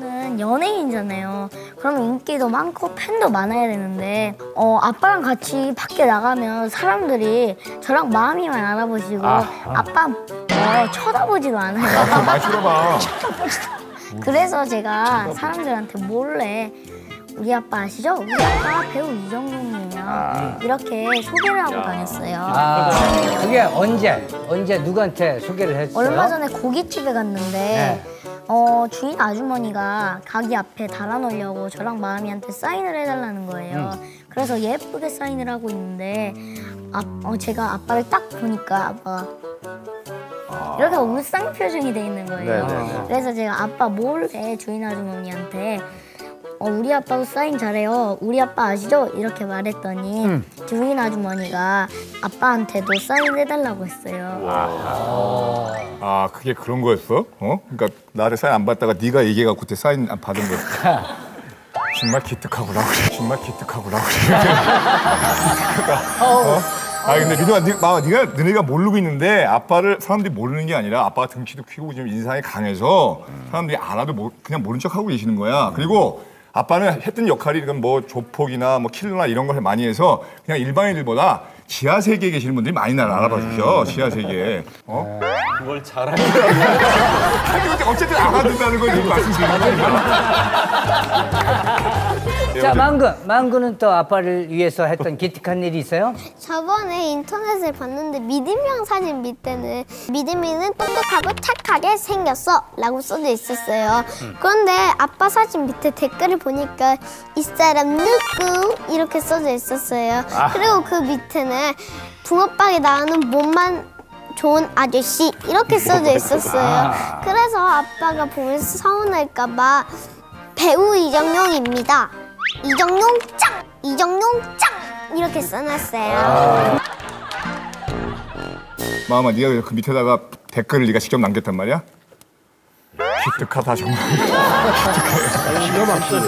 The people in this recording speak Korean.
저는 연예인이잖아요. 그러면 인기도 많고 팬도 많아야 되는데 어, 아빠랑 같이 밖에 나가면 사람들이 저랑 마음이만 알아보시고 아빠 어, 쳐다보지도 않아요. 좀 많이 줄여봐. 그래서 제가 사람들한테 몰래 우리 아빠 아시죠? 우리 아빠 배우 이정용이에요. 이렇게 소개를 하고 다녔어요. 아, 그게 언제? 언제 누구한테 소개를 했어요? 얼마 전에 고깃집에 갔는데 네. 어, 주인 아주머니가 가게 앞에 달아놓으려고 저랑 마음이한테 사인을 해달라는 거예요. 음. 그래서 예쁘게 사인을 하고 있는데 아, 어, 제가 아빠를 딱 보니까 아빠가 이렇게 울상 표정이 돼 있는 거예요. 네네네. 그래서 제가 아빠 몰래 주인 아주머니한테 어, 우리 아빠도 사인 잘해요. 우리 아빠 아시죠? 이렇게 말했더니 음. 주인 아주머니가 아빠한테도 사인 해달라고 했어요. 아 그게 그런 거였어? 어? 그러니까 나를 사인 안 받다가 네가 얘기해갖고 그때 사인 안 받은 거. 정말 기특하구나 그래. 정말 기특하구나 그래. 어? 아 근데 민호야, 네, 마, 네가 너네가 모르고 있는데 아빠를 사람들이 모르는 게 아니라 아빠가 등치도 크고 좀 인상이 강해서 사람들이 알아도 모- 그냥 모른 척 하고 계시는 거야. 그리고 아빠는 했던 역할이 뭐 조폭이나 뭐 킬러나 이런 걸 많이 해서 그냥 일반인들보다 지하 세계에 계시는 분들이 많이 나를 알아봐 주셔. 지하 세계에. 어? 그걸 잘하는 아니, 어쨌든 알아듣는다는 걸 지금 말씀드리는 거니까. 자, 망군. 망군은 또 아빠를 위해서 했던 기특한 일이 있어요? 저번에 인터넷을 봤는데 믿음형 사진 밑에는 믿음이는 똑똑하고 착하게 생겼어 라고 써져 있었어요. 그런데 아빠 사진 밑에 댓글을 보니까 이 사람 누구? 이렇게 써져 있었어요. 그리고 그 밑에는 붕어빵에 나오는 몸만 좋은 아저씨 이렇게 써져 있었어요. 그래서 아빠가 보면서 서운할까 봐 배우 이정용입니다 이정용 짱! 이정용 짱! 이렇게 써놨어요. 마마, 네가 그 밑에다가 댓글을 네가 직접 남겼단 말이야? 기특하다 정말. 기가 막히네.